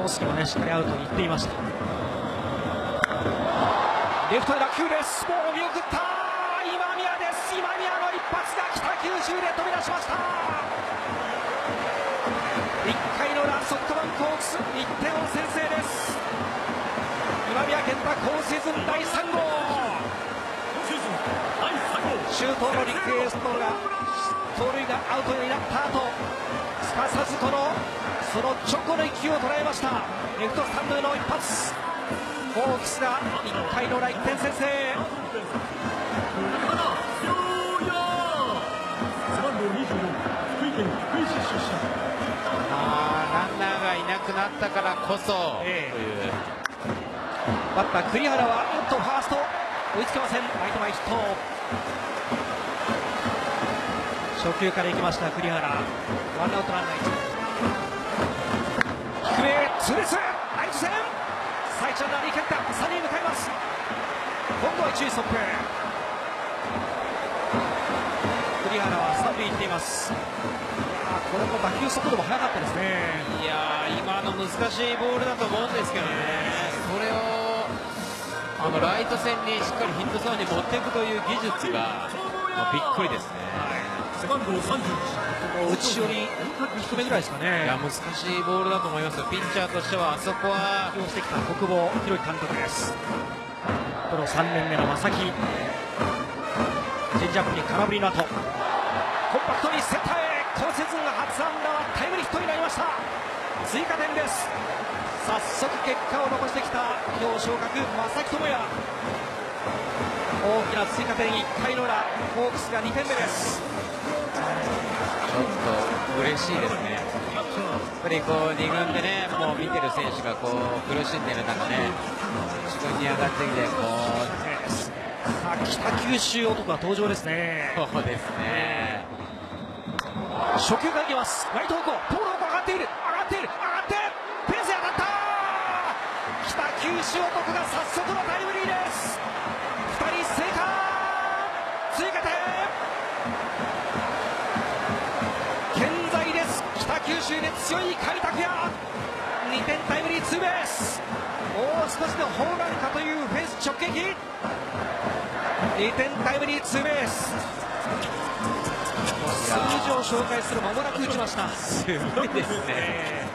大杉もねしっかりアウトに行っていました。レフトへ打球ですもう見送った。今宮です。今宮の一発が北九州で飛び出しました。1回の裏ソフトバンクホークス。1点を先制です。今宮健太今シーズン第3号。周東のリクエストが盗塁がアウトになった後。すかさずこのその直後の勢いを捉えました。レフトスタンドへの一発。ホークスが1回の裏1点先制。ランナーがいなくなったからこそ、えバッター栗原はおっとファースト。追いつけません。ライト前ヒット。初球から行きました栗原。ワンアウトランナー一低めツーベース。ライト線最初のラリー蹴った3人向かいます。今度は一塁ストップ。栗原は三塁行っています。これも打球速度も速かったですね。いや今の難しいボールだと思うんですけどね。それをあのライト線にしっかりヒットゾーンに持っていくという技術が、まあびっくりですね、もう内寄り低めぐらいですかいやね難しいボールだと思いますよ。ピッチャーとしてはあそこは起用してきた国保博之監督です。プロ3年目の正木。チェンジアップに空振りの後。コンパクトにセンターへ今シーズンの初安打はタイムリーヒットになりました。追加点です。早速結果を残してきた今日昇格正木智也。大きな追加点1回の裏ホークスが2点目です。ちょっと嬉しいですね。やっぱりこう2軍でねもう見てる選手がこう苦しんでる中ね1軍に上がってきてこう北九州男が登場ですね。そうですね。初球からいきます。ライト方向。ポール方向上がっている。上がっている。上がってフェンスに当たった。北九州男が早速のタイムリーです。2人生還追加点。健在です北九州で強い甲斐拓也2点。タイムリーツーベースもう少しでホームランかというフェンス直撃2点。タイムリーツーベース数字を紹介する間もなく打ちましたすごいですね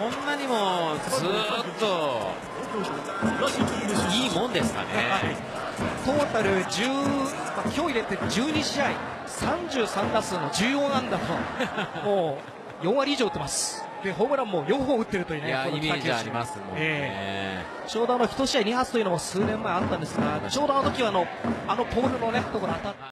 こんなにもずっといいもんですかね、トータル10、まあ、今日入れて12試合33打数の14安打と もう4割以上打ってます。でホームランも4本打ってるというねこのありますもんね、えちょうどあの1試合2発というのも数年前あったんですがちょうどあの時はあのあのポールのねところ当たって